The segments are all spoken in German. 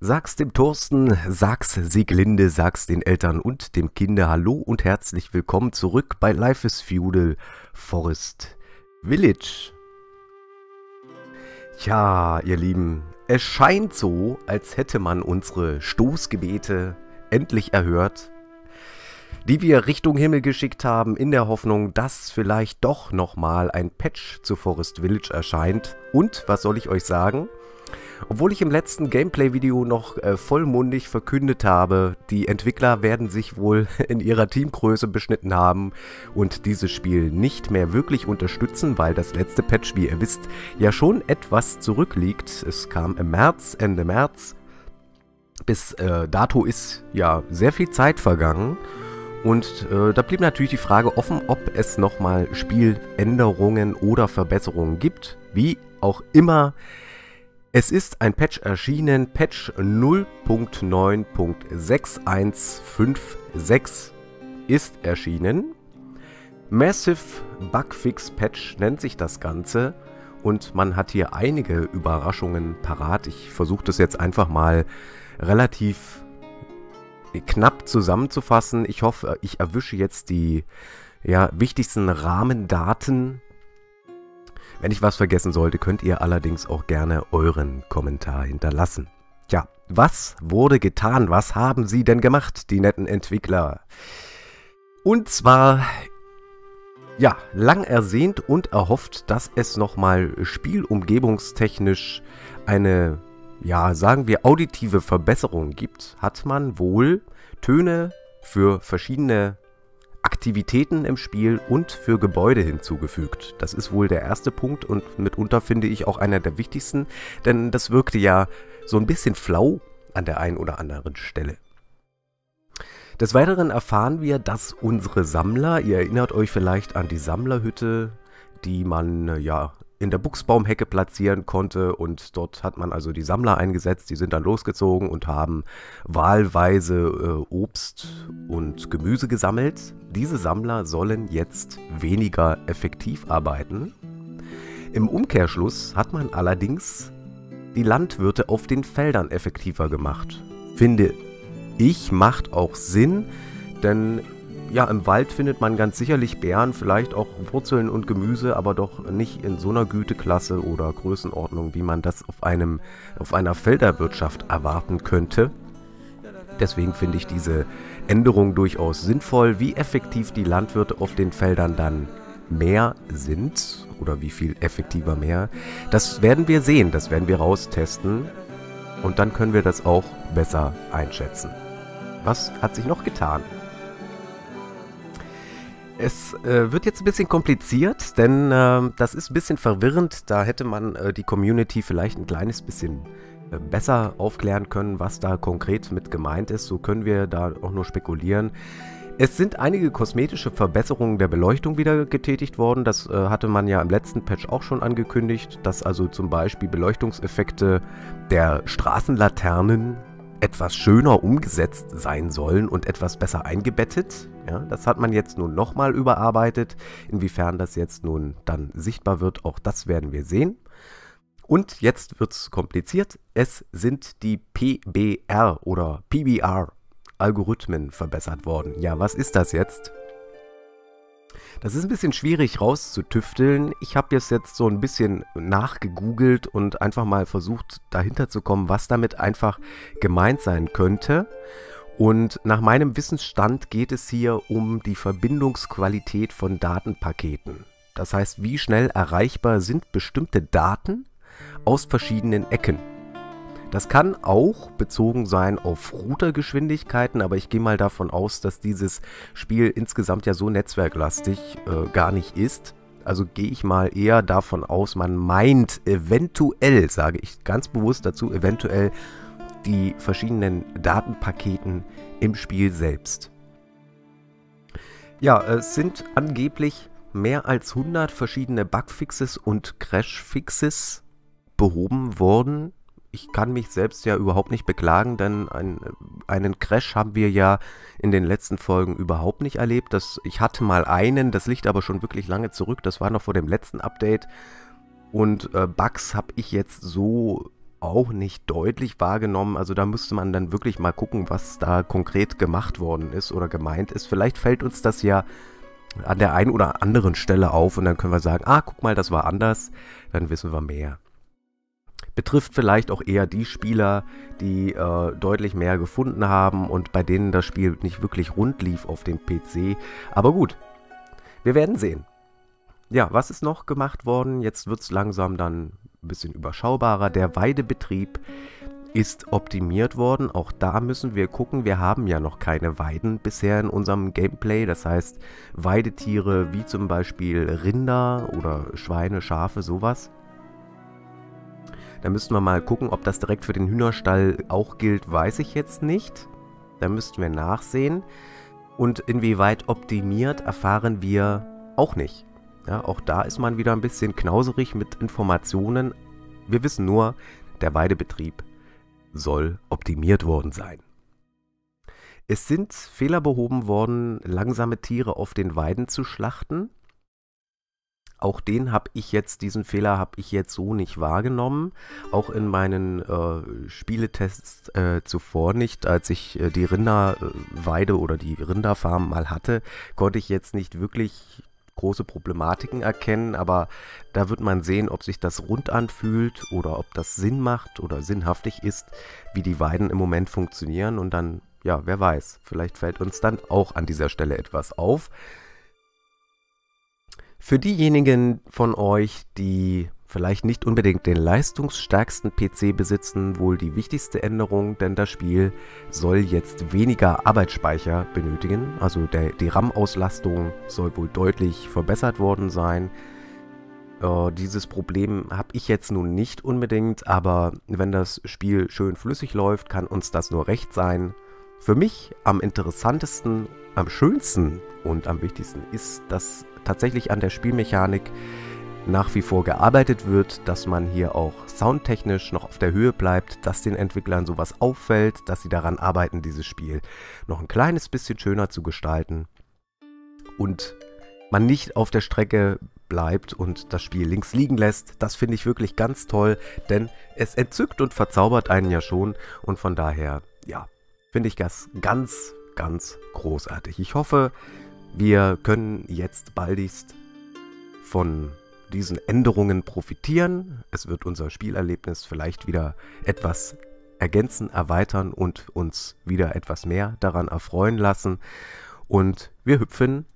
Sag's dem Thorsten, sag's Sieglinde, sag's den Eltern und dem Kinder Hallo und herzlich willkommen zurück bei Life is Feudal Forest Village. Tja, ihr Lieben, es scheint so, als hätte man unsere Stoßgebete endlich erhört, die wir Richtung Himmel geschickt haben, in der Hoffnung, dass vielleicht doch nochmal ein Patch zu Forest Village erscheint. Und, was soll ich euch sagen? Obwohl ich im letzten Gameplay-Video noch äh, vollmundig verkündet habe, die Entwickler werden sich wohl in ihrer Teamgröße beschnitten haben und dieses Spiel nicht mehr wirklich unterstützen, weil das letzte Patch, wie ihr wisst, ja schon etwas zurückliegt. Es kam im März, Ende März. Bis äh, dato ist ja sehr viel Zeit vergangen. Und äh, da blieb natürlich die Frage offen, ob es nochmal Spieländerungen oder Verbesserungen gibt. Wie auch immer, es ist ein Patch erschienen, Patch 0.9.6156 ist erschienen. Massive Bugfix Patch nennt sich das Ganze und man hat hier einige Überraschungen parat. Ich versuche das jetzt einfach mal relativ knapp zusammenzufassen. Ich hoffe, ich erwische jetzt die ja, wichtigsten Rahmendaten wenn ich was vergessen sollte, könnt ihr allerdings auch gerne euren Kommentar hinterlassen. Tja, was wurde getan? Was haben sie denn gemacht, die netten Entwickler? Und zwar, ja, lang ersehnt und erhofft, dass es nochmal spielumgebungstechnisch eine, ja, sagen wir, auditive Verbesserung gibt, hat man wohl Töne für verschiedene Aktivitäten im Spiel und für Gebäude hinzugefügt. Das ist wohl der erste Punkt und mitunter finde ich auch einer der wichtigsten, denn das wirkte ja so ein bisschen flau an der einen oder anderen Stelle. Des Weiteren erfahren wir, dass unsere Sammler, ihr erinnert euch vielleicht an die Sammlerhütte, die man ja in der Buchsbaumhecke platzieren konnte und dort hat man also die Sammler eingesetzt, die sind dann losgezogen und haben wahlweise äh, Obst und Gemüse gesammelt. Diese Sammler sollen jetzt weniger effektiv arbeiten. Im Umkehrschluss hat man allerdings die Landwirte auf den Feldern effektiver gemacht. Finde ich, macht auch Sinn, denn ja, im Wald findet man ganz sicherlich Beeren, vielleicht auch Wurzeln und Gemüse, aber doch nicht in so einer Güteklasse oder Größenordnung, wie man das auf, einem, auf einer Felderwirtschaft erwarten könnte. Deswegen finde ich diese Änderung durchaus sinnvoll. Wie effektiv die Landwirte auf den Feldern dann mehr sind oder wie viel effektiver mehr, das werden wir sehen, das werden wir raustesten und dann können wir das auch besser einschätzen. Was hat sich noch getan? Es äh, wird jetzt ein bisschen kompliziert, denn äh, das ist ein bisschen verwirrend. Da hätte man äh, die Community vielleicht ein kleines bisschen äh, besser aufklären können, was da konkret mit gemeint ist. So können wir da auch nur spekulieren. Es sind einige kosmetische Verbesserungen der Beleuchtung wieder getätigt worden. Das äh, hatte man ja im letzten Patch auch schon angekündigt, dass also zum Beispiel Beleuchtungseffekte der Straßenlaternen etwas schöner umgesetzt sein sollen und etwas besser eingebettet. Ja, das hat man jetzt nun nochmal überarbeitet. Inwiefern das jetzt nun dann sichtbar wird, auch das werden wir sehen. Und jetzt wird es kompliziert. Es sind die PBR oder PBR Algorithmen verbessert worden. Ja, was ist das jetzt? Das ist ein bisschen schwierig rauszutüfteln. Ich habe jetzt, jetzt so ein bisschen nachgegoogelt und einfach mal versucht dahinter zu kommen, was damit einfach gemeint sein könnte. Und nach meinem Wissensstand geht es hier um die Verbindungsqualität von Datenpaketen. Das heißt, wie schnell erreichbar sind bestimmte Daten aus verschiedenen Ecken. Das kann auch bezogen sein auf Routergeschwindigkeiten, aber ich gehe mal davon aus, dass dieses Spiel insgesamt ja so netzwerklastig äh, gar nicht ist. Also gehe ich mal eher davon aus, man meint eventuell, sage ich ganz bewusst dazu, eventuell die verschiedenen Datenpaketen im Spiel selbst. Ja, es sind angeblich mehr als 100 verschiedene Bugfixes und Crashfixes behoben worden ich kann mich selbst ja überhaupt nicht beklagen, denn ein, einen Crash haben wir ja in den letzten Folgen überhaupt nicht erlebt. Das, ich hatte mal einen, das liegt aber schon wirklich lange zurück. Das war noch vor dem letzten Update. Und äh, Bugs habe ich jetzt so auch nicht deutlich wahrgenommen. Also da müsste man dann wirklich mal gucken, was da konkret gemacht worden ist oder gemeint ist. Vielleicht fällt uns das ja an der einen oder anderen Stelle auf und dann können wir sagen, ah, guck mal, das war anders. Dann wissen wir mehr. Betrifft vielleicht auch eher die Spieler, die äh, deutlich mehr gefunden haben und bei denen das Spiel nicht wirklich rund lief auf dem PC. Aber gut, wir werden sehen. Ja, was ist noch gemacht worden? Jetzt wird es langsam dann ein bisschen überschaubarer. Der Weidebetrieb ist optimiert worden. Auch da müssen wir gucken. Wir haben ja noch keine Weiden bisher in unserem Gameplay. Das heißt, Weidetiere wie zum Beispiel Rinder oder Schweine, Schafe, sowas. Da müssten wir mal gucken, ob das direkt für den Hühnerstall auch gilt, weiß ich jetzt nicht. Da müssten wir nachsehen. Und inwieweit optimiert, erfahren wir auch nicht. Ja, auch da ist man wieder ein bisschen knauserig mit Informationen. Wir wissen nur, der Weidebetrieb soll optimiert worden sein. Es sind Fehler behoben worden, langsame Tiere auf den Weiden zu schlachten. Auch den habe ich jetzt, diesen Fehler habe ich jetzt so nicht wahrgenommen. Auch in meinen äh, Spieletests äh, zuvor nicht. Als ich äh, die Rinderweide oder die Rinderfarm mal hatte, konnte ich jetzt nicht wirklich große Problematiken erkennen, aber da wird man sehen, ob sich das rund anfühlt oder ob das Sinn macht oder sinnhaftig ist, wie die Weiden im Moment funktionieren und dann, ja, wer weiß, vielleicht fällt uns dann auch an dieser Stelle etwas auf. Für diejenigen von euch, die vielleicht nicht unbedingt den leistungsstärksten PC besitzen, wohl die wichtigste Änderung, denn das Spiel soll jetzt weniger Arbeitsspeicher benötigen. Also der, die RAM-Auslastung soll wohl deutlich verbessert worden sein. Äh, dieses Problem habe ich jetzt nun nicht unbedingt, aber wenn das Spiel schön flüssig läuft, kann uns das nur recht sein. Für mich am interessantesten, am schönsten und am wichtigsten ist, dass tatsächlich an der Spielmechanik nach wie vor gearbeitet wird, dass man hier auch soundtechnisch noch auf der Höhe bleibt, dass den Entwicklern sowas auffällt, dass sie daran arbeiten, dieses Spiel noch ein kleines bisschen schöner zu gestalten und man nicht auf der Strecke bleibt und das Spiel links liegen lässt. Das finde ich wirklich ganz toll, denn es entzückt und verzaubert einen ja schon und von daher, ja, finde ich das ganz, ganz großartig. Ich hoffe, wir können jetzt baldigst von diesen Änderungen profitieren. Es wird unser Spielerlebnis vielleicht wieder etwas ergänzen, erweitern und uns wieder etwas mehr daran erfreuen lassen. Und wir hüpfen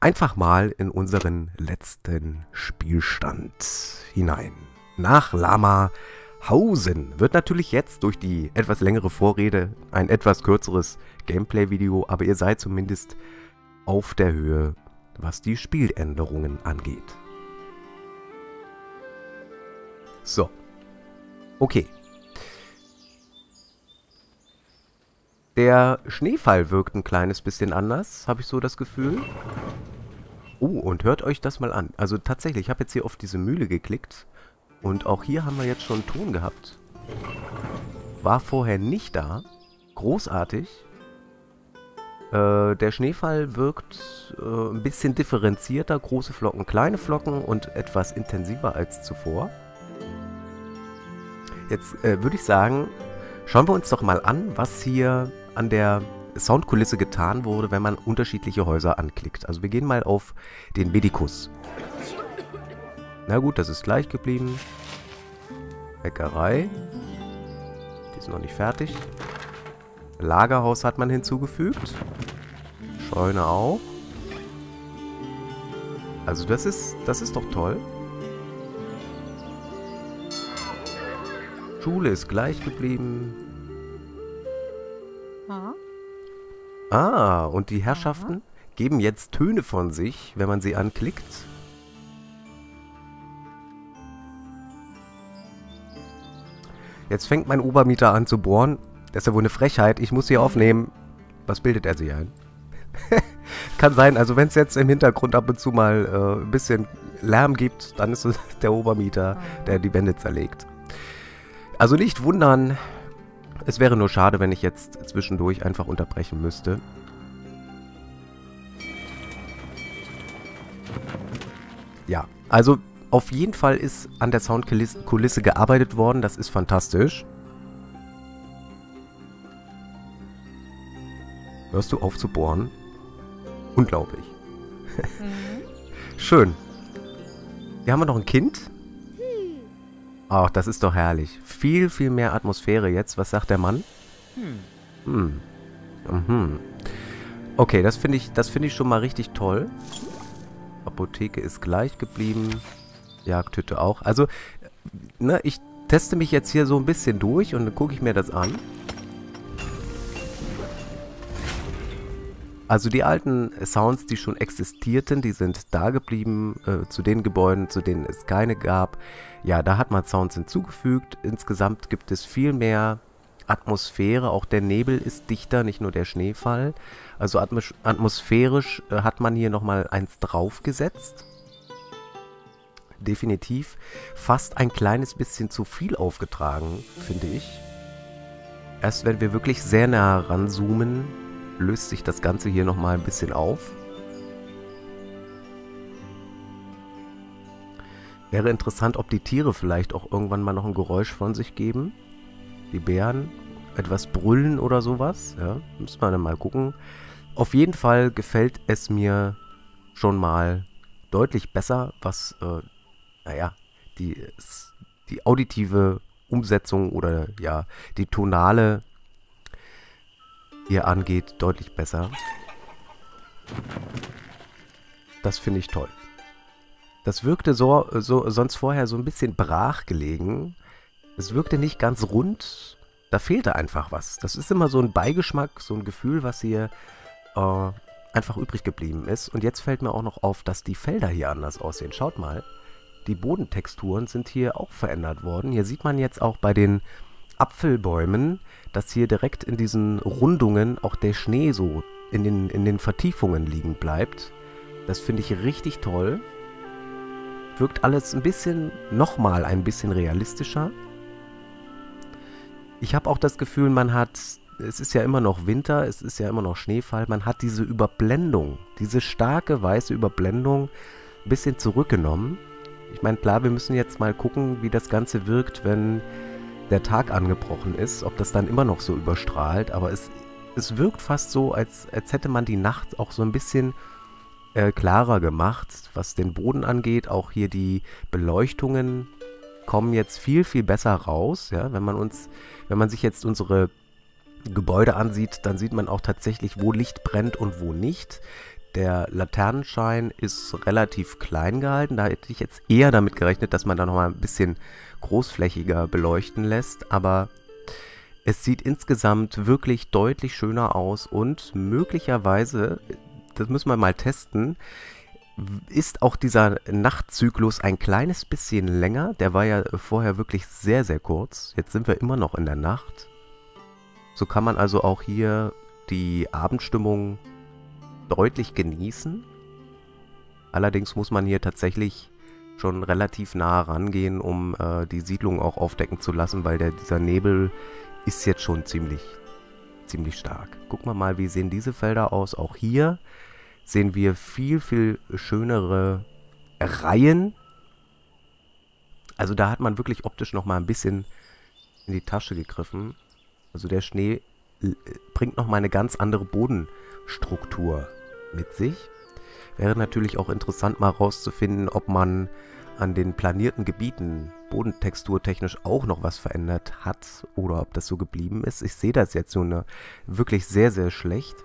einfach mal in unseren letzten Spielstand hinein. Nach Lama Hausen wird natürlich jetzt durch die etwas längere Vorrede ein etwas kürzeres Gameplay-Video, aber ihr seid zumindest auf der Höhe, was die Spieländerungen angeht. So. Okay. Der Schneefall wirkt ein kleines bisschen anders, habe ich so das Gefühl. Oh, und hört euch das mal an. Also tatsächlich, ich habe jetzt hier auf diese Mühle geklickt. Und auch hier haben wir jetzt schon Ton gehabt. War vorher nicht da. Großartig. Äh, der Schneefall wirkt äh, ein bisschen differenzierter. Große Flocken, kleine Flocken und etwas intensiver als zuvor. Jetzt äh, würde ich sagen, schauen wir uns doch mal an, was hier an der Soundkulisse getan wurde, wenn man unterschiedliche Häuser anklickt. Also wir gehen mal auf den Medikus. Na gut, das ist gleich geblieben. Bäckerei. Die ist noch nicht fertig. Lagerhaus hat man hinzugefügt. Scheune auch. Also das ist, das ist doch toll. Schule ist gleich geblieben. Ah, und die Herrschaften geben jetzt Töne von sich, wenn man sie anklickt. Jetzt fängt mein Obermieter an zu bohren. Das ist ja wohl eine Frechheit. Ich muss sie aufnehmen. Was bildet er sich ein? Kann sein, also wenn es jetzt im Hintergrund ab und zu mal äh, ein bisschen Lärm gibt, dann ist es der Obermieter, der die Wände zerlegt. Also nicht wundern, es wäre nur schade, wenn ich jetzt zwischendurch einfach unterbrechen müsste. Ja, also auf jeden Fall ist an der Soundkulisse gearbeitet worden. Das ist fantastisch. Hörst du auf zu bohren? Unglaublich. Mhm. Schön. Hier haben wir noch ein Kind. Ach, das ist doch herrlich. Viel, viel mehr Atmosphäre jetzt. Was sagt der Mann? Hm. Mhm. Okay, das finde ich, find ich schon mal richtig toll. Apotheke ist gleich geblieben. Jagdhütte auch. Also, ne, ich teste mich jetzt hier so ein bisschen durch und dann gucke ich mir das an. Also die alten Sounds, die schon existierten, die sind da geblieben, äh, zu den Gebäuden, zu denen es keine gab. Ja, da hat man Sounds hinzugefügt. Insgesamt gibt es viel mehr Atmosphäre. Auch der Nebel ist dichter, nicht nur der Schneefall. Also atmos atmosphärisch äh, hat man hier nochmal eins draufgesetzt. Definitiv. Fast ein kleines bisschen zu viel aufgetragen, finde ich. Erst wenn wir wirklich sehr nah ranzoomen, löst sich das Ganze hier nochmal ein bisschen auf. Wäre interessant, ob die Tiere vielleicht auch irgendwann mal noch ein Geräusch von sich geben. Die Bären etwas brüllen oder sowas. Ja, müssen wir dann mal gucken. Auf jeden Fall gefällt es mir schon mal deutlich besser, was, äh, naja, die, die auditive Umsetzung oder ja, die tonale ihr angeht, deutlich besser. Das finde ich toll. Das wirkte so, so, sonst vorher so ein bisschen brach gelegen. Es wirkte nicht ganz rund. Da fehlte einfach was. Das ist immer so ein Beigeschmack, so ein Gefühl, was hier äh, einfach übrig geblieben ist. Und jetzt fällt mir auch noch auf, dass die Felder hier anders aussehen. Schaut mal, die Bodentexturen sind hier auch verändert worden. Hier sieht man jetzt auch bei den Apfelbäumen, dass hier direkt in diesen Rundungen auch der Schnee so in den, in den Vertiefungen liegen bleibt. Das finde ich richtig toll. Wirkt alles ein bisschen, nochmal ein bisschen realistischer. Ich habe auch das Gefühl, man hat, es ist ja immer noch Winter, es ist ja immer noch Schneefall, man hat diese Überblendung, diese starke weiße Überblendung ein bisschen zurückgenommen. Ich meine, klar, wir müssen jetzt mal gucken, wie das Ganze wirkt, wenn der Tag angebrochen ist, ob das dann immer noch so überstrahlt, aber es, es wirkt fast so, als, als hätte man die Nacht auch so ein bisschen äh, klarer gemacht, was den Boden angeht. Auch hier die Beleuchtungen kommen jetzt viel, viel besser raus. Ja? Wenn man uns, wenn man sich jetzt unsere Gebäude ansieht, dann sieht man auch tatsächlich, wo Licht brennt und wo nicht. Der Laternenschein ist relativ klein gehalten. Da hätte ich jetzt eher damit gerechnet, dass man da nochmal ein bisschen großflächiger beleuchten lässt. Aber es sieht insgesamt wirklich deutlich schöner aus und möglicherweise, das müssen wir mal testen, ist auch dieser Nachtzyklus ein kleines bisschen länger. Der war ja vorher wirklich sehr, sehr kurz. Jetzt sind wir immer noch in der Nacht. So kann man also auch hier die Abendstimmung deutlich genießen. Allerdings muss man hier tatsächlich schon relativ nah rangehen, um äh, die Siedlung auch aufdecken zu lassen, weil der, dieser Nebel ist jetzt schon ziemlich, ziemlich stark. Gucken wir mal, wie sehen diese Felder aus. Auch hier sehen wir viel, viel schönere Reihen. Also da hat man wirklich optisch noch mal ein bisschen in die Tasche gegriffen. Also der Schnee äh, bringt noch mal eine ganz andere Bodenstruktur mit sich. Wäre natürlich auch interessant mal rauszufinden, ob man an den planierten Gebieten bodentexturtechnisch auch noch was verändert hat oder ob das so geblieben ist. Ich sehe das jetzt so eine, wirklich sehr, sehr schlecht.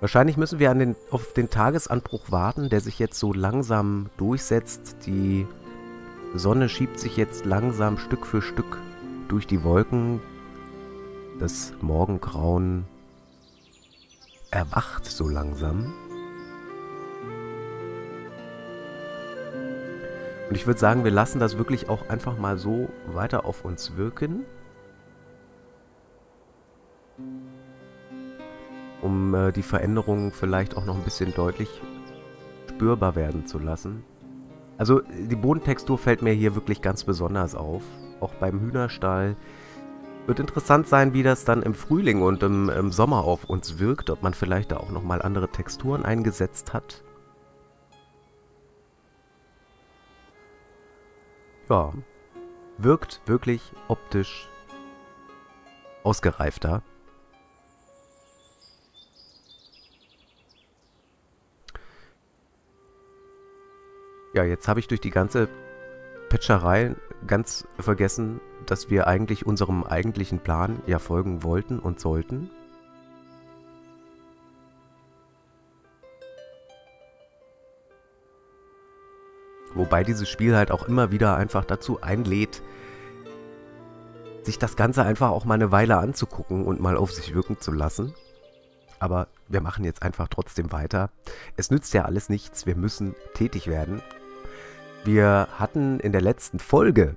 Wahrscheinlich müssen wir den, auf den Tagesanbruch warten, der sich jetzt so langsam durchsetzt. Die Sonne schiebt sich jetzt langsam Stück für Stück durch die Wolken. Das Morgengrauen erwacht so langsam. Und ich würde sagen, wir lassen das wirklich auch einfach mal so weiter auf uns wirken. um äh, die Veränderungen vielleicht auch noch ein bisschen deutlich spürbar werden zu lassen. Also die Bodentextur fällt mir hier wirklich ganz besonders auf. Auch beim Hühnerstall Wird interessant sein, wie das dann im Frühling und im, im Sommer auf uns wirkt, ob man vielleicht da auch nochmal andere Texturen eingesetzt hat. Ja, wirkt wirklich optisch ausgereifter. Ja, jetzt habe ich durch die ganze Patcherei ganz vergessen, dass wir eigentlich unserem eigentlichen Plan ja folgen wollten und sollten. Wobei dieses Spiel halt auch immer wieder einfach dazu einlädt, sich das Ganze einfach auch mal eine Weile anzugucken und mal auf sich wirken zu lassen. Aber wir machen jetzt einfach trotzdem weiter. Es nützt ja alles nichts, wir müssen tätig werden. Wir hatten in der letzten Folge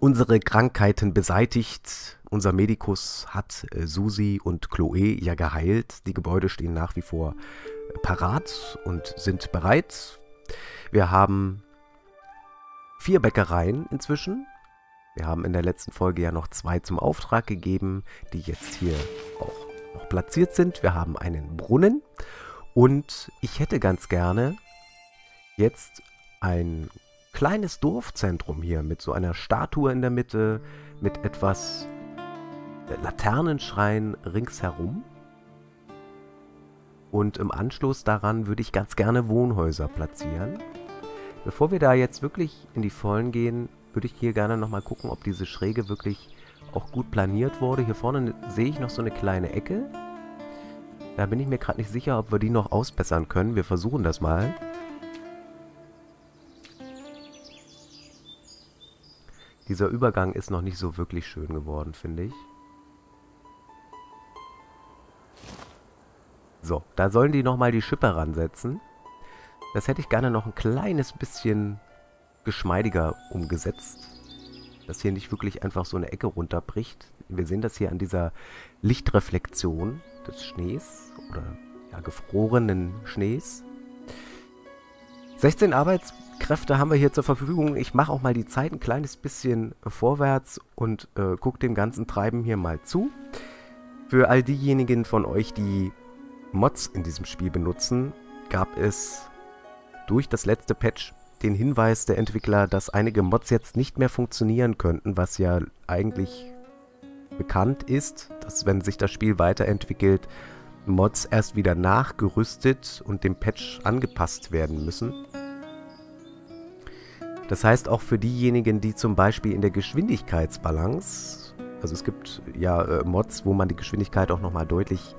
unsere Krankheiten beseitigt. Unser Medikus hat äh, Susi und Chloe ja geheilt. Die Gebäude stehen nach wie vor parat und sind bereit. Wir haben vier Bäckereien inzwischen. Wir haben in der letzten Folge ja noch zwei zum Auftrag gegeben, die jetzt hier auch noch platziert sind. Wir haben einen Brunnen und ich hätte ganz gerne jetzt ein kleines Dorfzentrum hier mit so einer Statue in der Mitte, mit etwas äh, Laternenschreien ringsherum. Und im Anschluss daran würde ich ganz gerne Wohnhäuser platzieren. Bevor wir da jetzt wirklich in die Vollen gehen, würde ich hier gerne nochmal gucken, ob diese Schräge wirklich auch gut planiert wurde. Hier vorne sehe ich noch so eine kleine Ecke. Da bin ich mir gerade nicht sicher, ob wir die noch ausbessern können. Wir versuchen das mal. Dieser Übergang ist noch nicht so wirklich schön geworden, finde ich. So, da sollen die nochmal die Schippe ransetzen. Das hätte ich gerne noch ein kleines bisschen geschmeidiger umgesetzt. Dass hier nicht wirklich einfach so eine Ecke runterbricht. Wir sehen das hier an dieser Lichtreflexion des Schnees oder ja, gefrorenen Schnees. 16 Arbeits Kräfte haben wir hier zur Verfügung. Ich mache auch mal die Zeit ein kleines bisschen vorwärts und äh, gucke dem ganzen Treiben hier mal zu. Für all diejenigen von euch, die Mods in diesem Spiel benutzen, gab es durch das letzte Patch den Hinweis der Entwickler, dass einige Mods jetzt nicht mehr funktionieren könnten, was ja eigentlich bekannt ist, dass wenn sich das Spiel weiterentwickelt, Mods erst wieder nachgerüstet und dem Patch angepasst werden müssen. Das heißt auch für diejenigen, die zum Beispiel in der Geschwindigkeitsbalance, also es gibt ja äh, Mods, wo man die Geschwindigkeit auch nochmal deutlich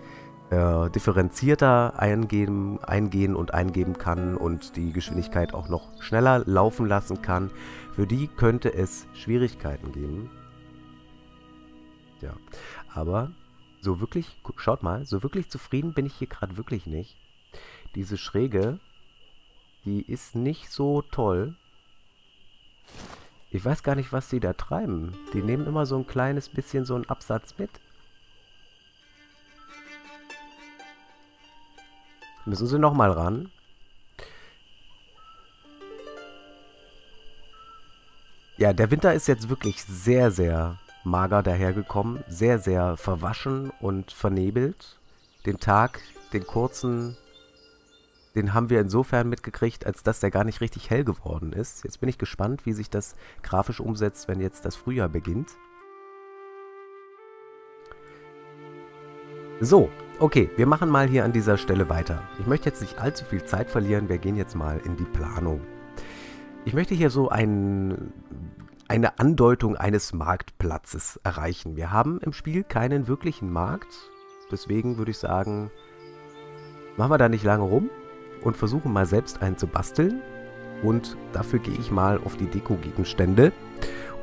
äh, differenzierter eingeben, eingehen und eingeben kann und die Geschwindigkeit auch noch schneller laufen lassen kann. Für die könnte es Schwierigkeiten geben. Ja, aber so wirklich, schaut mal, so wirklich zufrieden bin ich hier gerade wirklich nicht. Diese Schräge, die ist nicht so toll. Ich weiß gar nicht, was die da treiben. Die nehmen immer so ein kleines bisschen so einen Absatz mit. Müssen sie nochmal ran. Ja, der Winter ist jetzt wirklich sehr, sehr mager dahergekommen. Sehr, sehr verwaschen und vernebelt. Den Tag, den kurzen den haben wir insofern mitgekriegt, als dass der gar nicht richtig hell geworden ist. Jetzt bin ich gespannt, wie sich das grafisch umsetzt, wenn jetzt das Frühjahr beginnt. So, okay, wir machen mal hier an dieser Stelle weiter. Ich möchte jetzt nicht allzu viel Zeit verlieren, wir gehen jetzt mal in die Planung. Ich möchte hier so ein, eine Andeutung eines Marktplatzes erreichen. Wir haben im Spiel keinen wirklichen Markt, deswegen würde ich sagen, machen wir da nicht lange rum und versuche mal selbst einen zu basteln. Und dafür gehe ich mal auf die Deko-Gegenstände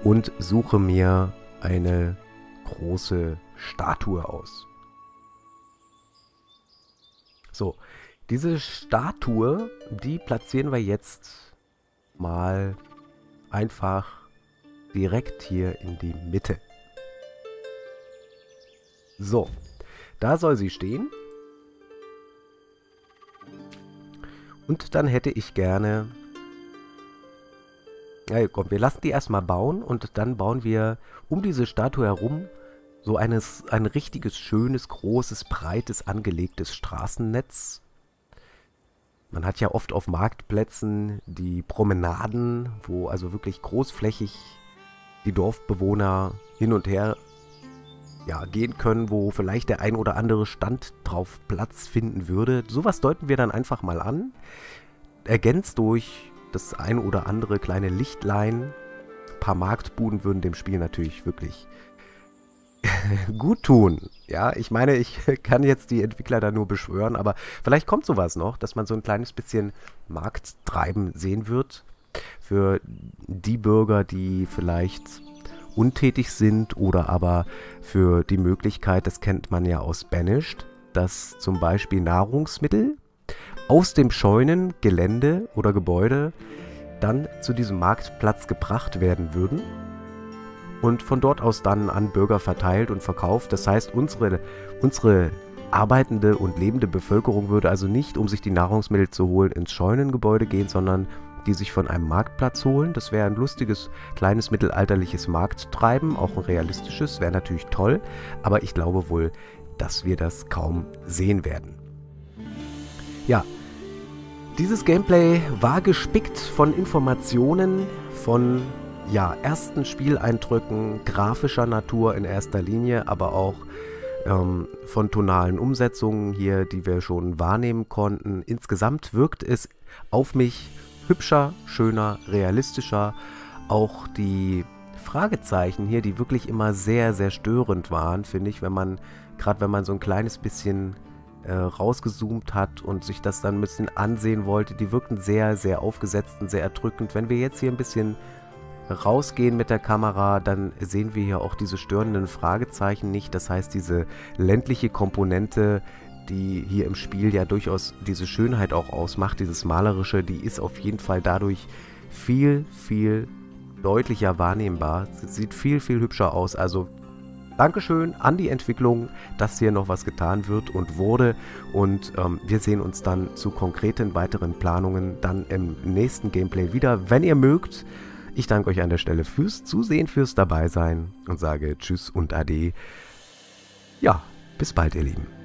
und suche mir eine große Statue aus. So, diese Statue, die platzieren wir jetzt mal einfach direkt hier in die Mitte. So, da soll sie stehen. Und dann hätte ich gerne Ja, komm, wir lassen die erstmal bauen und dann bauen wir um diese Statue herum so eines, ein richtiges, schönes, großes, breites, angelegtes Straßennetz. Man hat ja oft auf Marktplätzen die Promenaden, wo also wirklich großflächig die Dorfbewohner hin und her ja, gehen können, wo vielleicht der ein oder andere Stand drauf Platz finden würde. Sowas deuten wir dann einfach mal an. Ergänzt durch das ein oder andere kleine Lichtlein. Ein paar Marktbuden würden dem Spiel natürlich wirklich gut tun. Ja, ich meine, ich kann jetzt die Entwickler da nur beschwören, aber vielleicht kommt sowas noch, dass man so ein kleines bisschen Markttreiben sehen wird für die Bürger, die vielleicht untätig sind oder aber für die Möglichkeit, das kennt man ja aus Banished, dass zum Beispiel Nahrungsmittel aus dem Scheunengelände oder Gebäude dann zu diesem Marktplatz gebracht werden würden und von dort aus dann an Bürger verteilt und verkauft. Das heißt, unsere, unsere arbeitende und lebende Bevölkerung würde also nicht, um sich die Nahrungsmittel zu holen, ins Scheunengebäude gehen, sondern die sich von einem Marktplatz holen. Das wäre ein lustiges, kleines mittelalterliches Markttreiben, auch ein realistisches, wäre natürlich toll, aber ich glaube wohl, dass wir das kaum sehen werden. Ja, dieses Gameplay war gespickt von Informationen, von ja, ersten Spieleindrücken, grafischer Natur in erster Linie, aber auch ähm, von tonalen Umsetzungen hier, die wir schon wahrnehmen konnten. Insgesamt wirkt es auf mich hübscher, schöner, realistischer. Auch die Fragezeichen hier, die wirklich immer sehr, sehr störend waren, finde ich, wenn man, gerade wenn man so ein kleines bisschen äh, rausgezoomt hat und sich das dann ein bisschen ansehen wollte, die wirkten sehr, sehr aufgesetzt und sehr erdrückend. Wenn wir jetzt hier ein bisschen rausgehen mit der Kamera, dann sehen wir hier auch diese störenden Fragezeichen nicht. Das heißt, diese ländliche Komponente die hier im Spiel ja durchaus diese Schönheit auch ausmacht, dieses Malerische, die ist auf jeden Fall dadurch viel, viel deutlicher wahrnehmbar. Sie sieht viel, viel hübscher aus. Also Dankeschön an die Entwicklung, dass hier noch was getan wird und wurde. Und ähm, wir sehen uns dann zu konkreten weiteren Planungen dann im nächsten Gameplay wieder, wenn ihr mögt. Ich danke euch an der Stelle fürs Zusehen, fürs Dabeisein und sage Tschüss und Ade. Ja, bis bald, ihr Lieben.